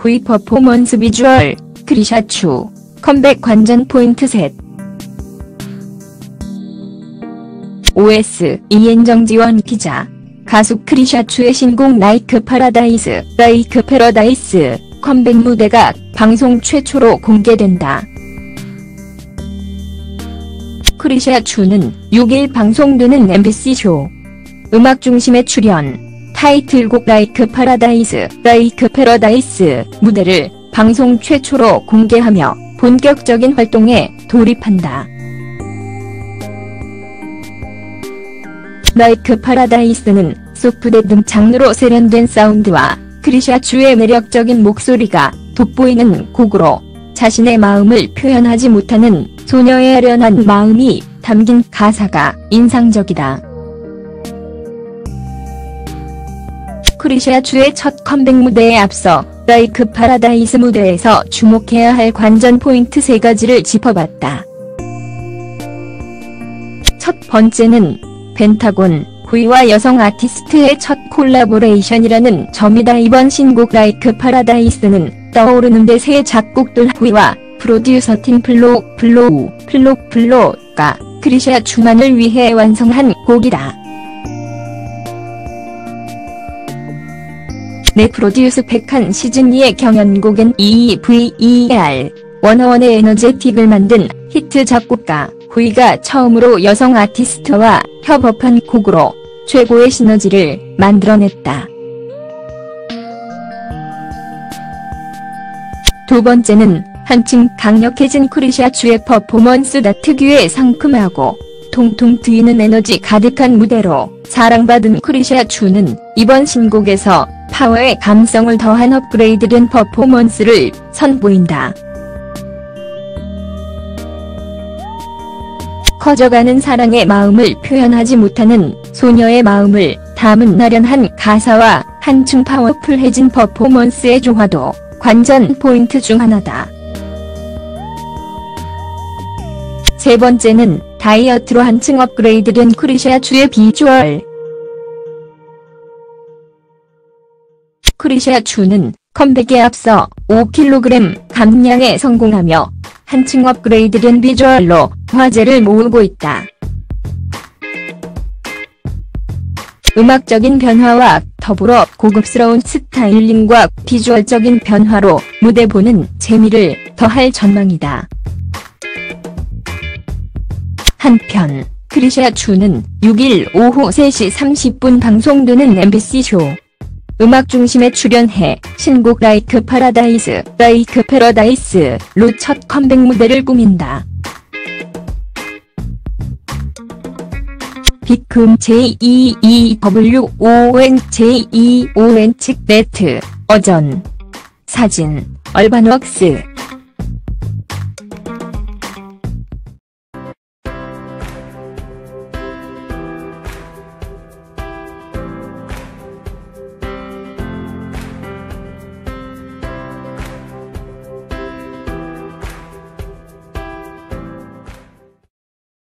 후이 퍼포먼스 비주얼, 크리샤 츄, 컴백 관전 포인트 셋. OSEN 정지원 기자. 가수 크리샤 츄의 신곡 Like Paradise, Like Paradise, 컴백 무대가 방송 최초로 공개된다. 크리샤 츄는 6일 방송되는 MBC쇼 음악 중심에 출연, 타이틀곡 Like Paradise, Like Paradise 무대를 방송 최초로 공개하며 본격적인 활동에 돌입한다. Like Paradise는 소프트 등 장르로 세련된 사운드와 크리샤 츄의 매력적인 목소리가 돋보이는 곡으로 자신의 마음을 표현하지 못하는 소녀의 아련한 마음이 담긴 가사가 인상적이다. 크리샤 츄의 첫 컴백 무대에 앞서 Like Paradise 무대에서 주목해야 할 관전 포인트 세 가지를 짚어봤다. 첫 번째는 펜타곤, 후이와 여성 아티스트의 첫 콜라보레이션이라는 점이다. 이번 신곡 Like Paradise는 떠오르는 대세 작곡돌 후이와 프로듀서 팀 Flow Blow, Flow Blow가 크리샤 츄만을 위해 완성한 곡이다. 내 프로듀스 100한 시즌2의 경연곡 NEVER, 워너원의 Energetic을 만든 히트 작곡가 후이가 처음으로 여성 아티스트와 협업한 곡으로 최고의 시너지를 만들어냈다. 두 번째는 한층 강력해진 크리샤 츄의 퍼포먼스다 특유의 상큼하고 통통 튀는 에너지 가득한 무대로 사랑받은 크리샤 츄는 이번 신곡에서 파워의 감성을 더한 업그레이드된 퍼포먼스를 선보인다. 커져가는 사랑의 마음을 표현하지 못하는 소녀의 마음을 담은 나련한 가사와 한층 파워풀해진 퍼포먼스의 조화도 관전 포인트 중 하나다. 세 번째는 다이어트로 한층 업그레이드된 크리샤추의 비주얼. 크리샤추는 컴백에 앞서 5kg 감량에 성공하며 한층 업그레이드된 비주얼로 화제를 모으고 있다. 음악적인 변화와 더불어 고급스러운 스타일링과 비주얼적인 변화로 무대 보는 재미를 더할 전망이다. 한편 크리샤 츄는 6일 오후 3시 30분 방송되는 MBC쇼 음악 중심에 출연해 신곡 Like Paradise, Like Paradise로 첫 컴백 무대를 꾸민다. 비금 J-E-E-W-O-N J-E-O-N 측 네트, 어전, 사진, 얼반웍스